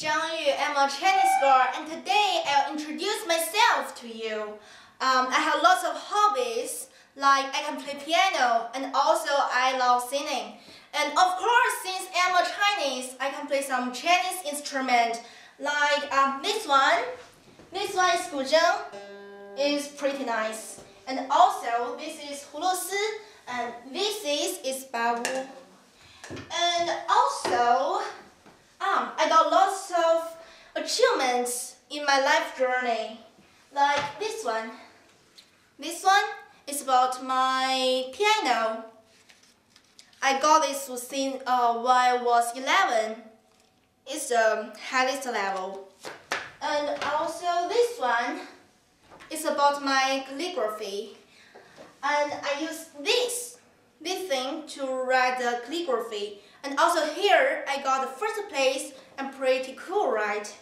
Zhang Yu. I'm a Chinese girl, and today I'll introduce myself to you. Um, I have lots of hobbies, like I can play piano, and also I love singing. And of course, since I'm a Chinese, I can play some Chinese instrument, like um, this one. This one is guzheng. It's pretty nice. And also, this is hulusi, and this is is bawu. And also, um, I got lots achievements in my life journey, like this one. This one is about my piano. I got this since uh, when I was 11. It's the highest level. And also this one is about my calligraphy. And I use this, this thing to write the calligraphy. And also here, I got the first place and pretty cool, right?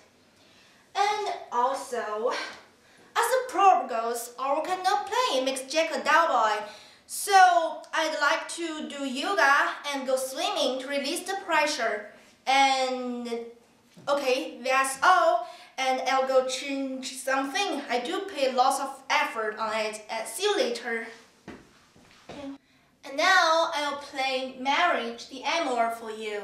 And also, as the proverb goes, all cannot play makes Jack a dull boy. So I'd like to do yoga and go swimming to release the pressure. And okay, that's all. And I'll go change something. I do pay lots of effort on it. And see you later. And now I'll play Mariage d'Amour for you.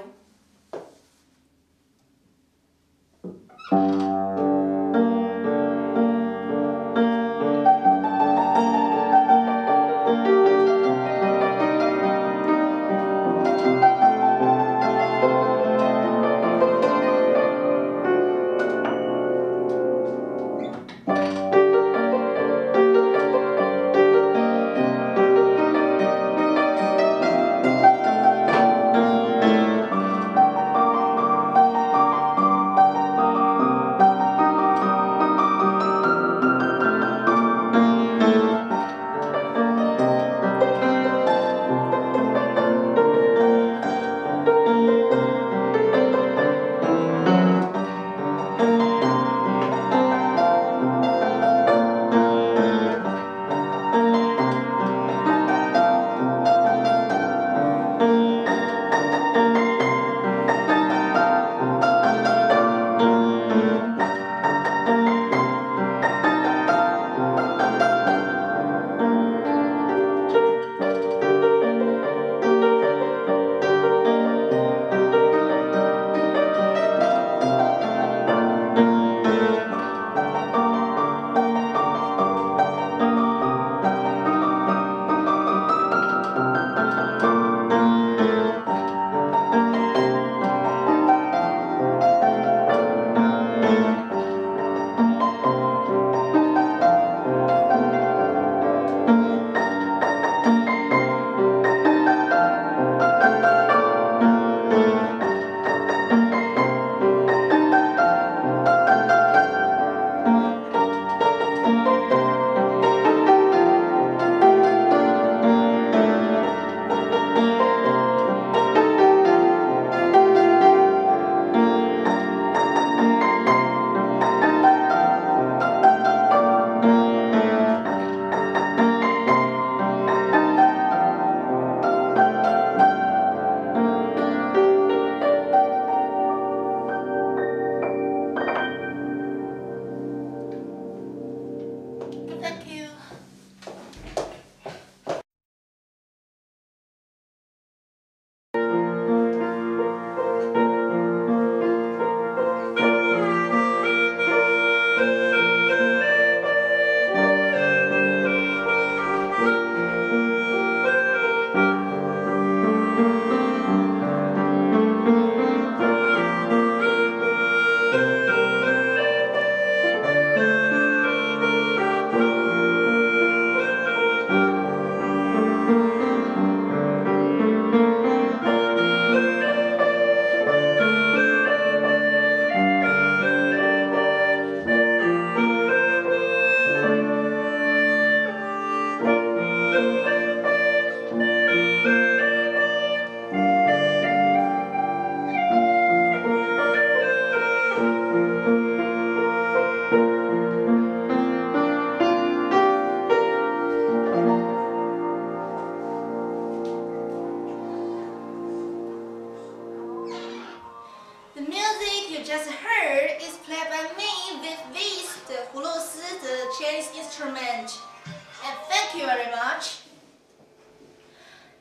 Much.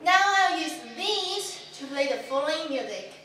Now I'll use these to play the following music.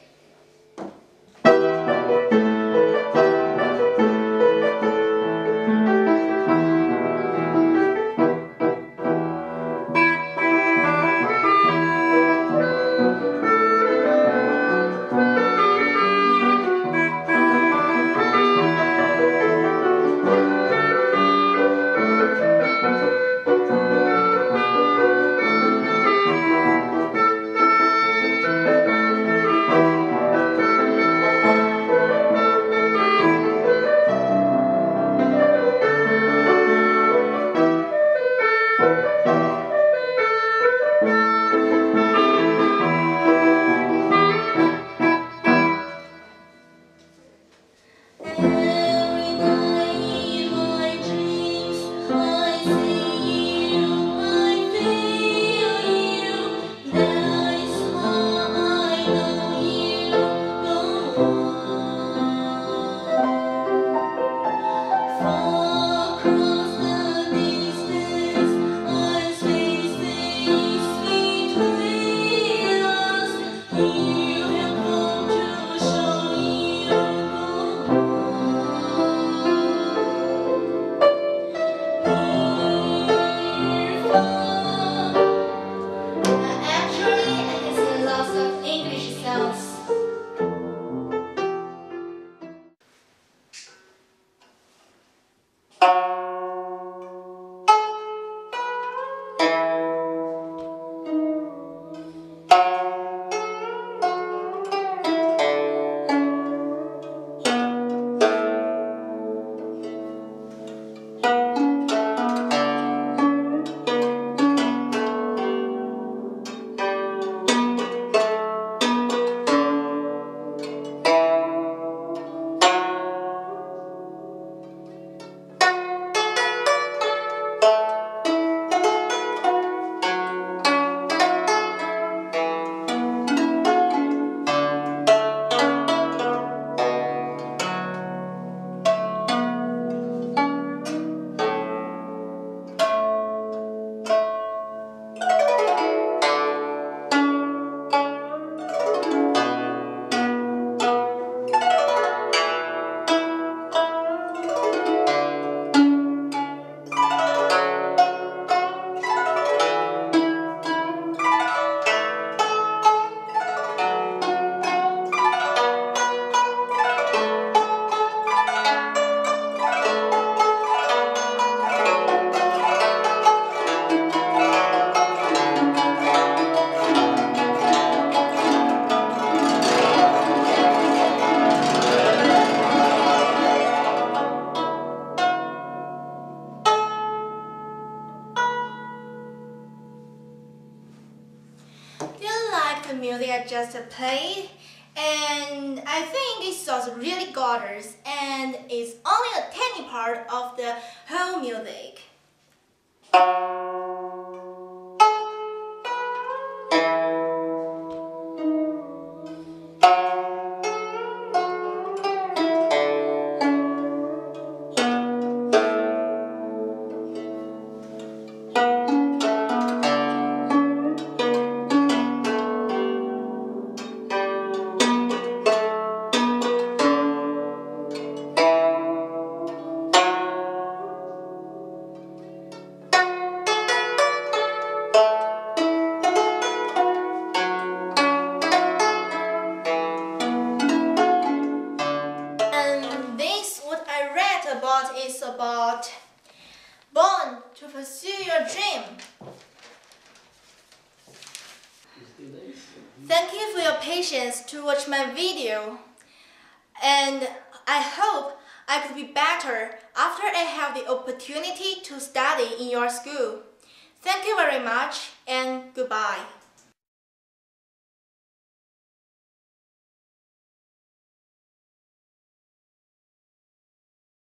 Just played and I think this was really gorgeous and it's only a tiny part of the whole music. Pursue your dream. Thank you for your patience to watch my video. And I hope I could be better after I have the opportunity to study in your school. Thank you very much and goodbye.